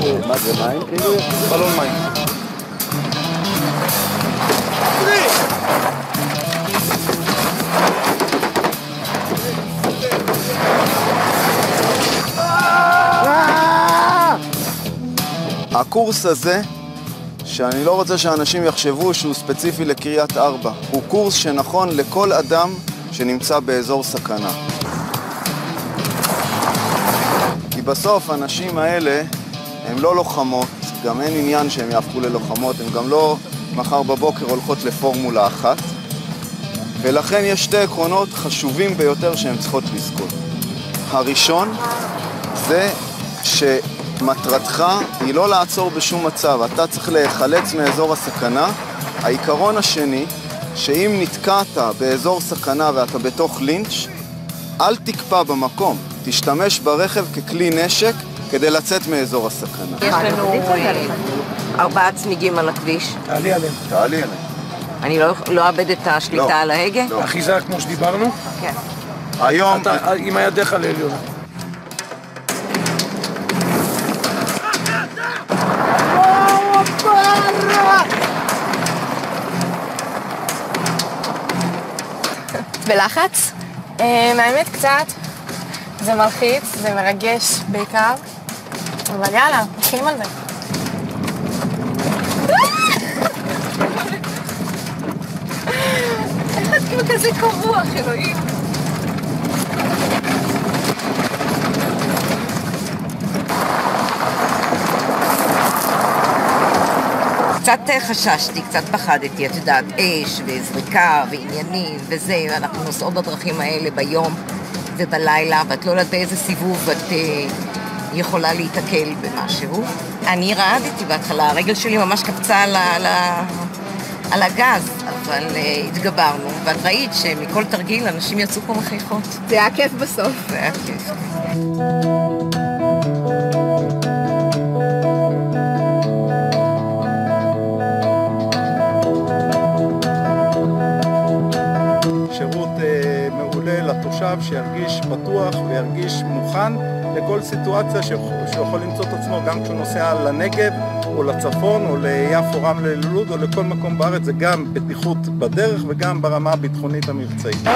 מה זה מים? כאילו? בלון מים. הקורס הזה, שאני לא רוצה שאנשים יחשבו שהוא ספציפי לקריית ארבע, הוא קורס שנכון לכל אדם שנמצא באזור סכנה. כי בסוף הנשים האלה הן לא לוחמות, גם אין עניין שהן יהפכו ללוחמות, הן גם לא מחר בבוקר הולכות לפורמולה אחת, ולכן יש שתי עקרונות חשובים ביותר שהן צריכות לזכות. הראשון זה שמטרתך היא לא לעצור בשום מצב, אתה צריך להיחלץ מאזור הסכנה. העיקרון השני, שאם נתקעת באזור סכנה ואתה בתוך לינץ', אל תקפא במקום, תשתמש ברכב ככלי נשק כדי לצאת מאזור הסכנה. יש לנו אה, ארבעה צמיגים על הכביש. תעלי עליהם. תעלי אליי. אני לא לא אאבד את השליטה לא. על ההגה? לא. אחיזה כמו שדיברנו. כן. היום, אתה עם הידך לעליונה. בלחץ? אה, האמת קצת. זה מלחיץ, זה מרגש בעיקר. אבל יאללה, הולכים על זה. איך את כאילו כזה קרוח, אלוהים? קצת אה, חששתי, קצת פחדתי, את יודעת, אש וזריקה ועניינים וזה, ואנחנו נוסעות בדרכים האלה ביום ובלילה, ואת לא יודעת באיזה סיבוב את אה, יכולה להיתקל במשהו. אני רעדתי בהתחלה, הרגל שלי ממש קפצה על, על, על הגז, אבל אה, התגברנו, ואת ראית שמכל תרגיל אנשים יצאו פה מחייכות. זה היה כיף בסוף. זה היה כיף. מעולה לתושב שירגיש בטוח וירגיש מוכן לכל סיטואציה שיכול, שיכול למצוא את עצמו גם כשהוא נוסע לנגב או לצפון או ליפו רמלה ללוד או לכל מקום בארץ זה גם בטיחות בדרך וגם ברמה הביטחונית המבצעית.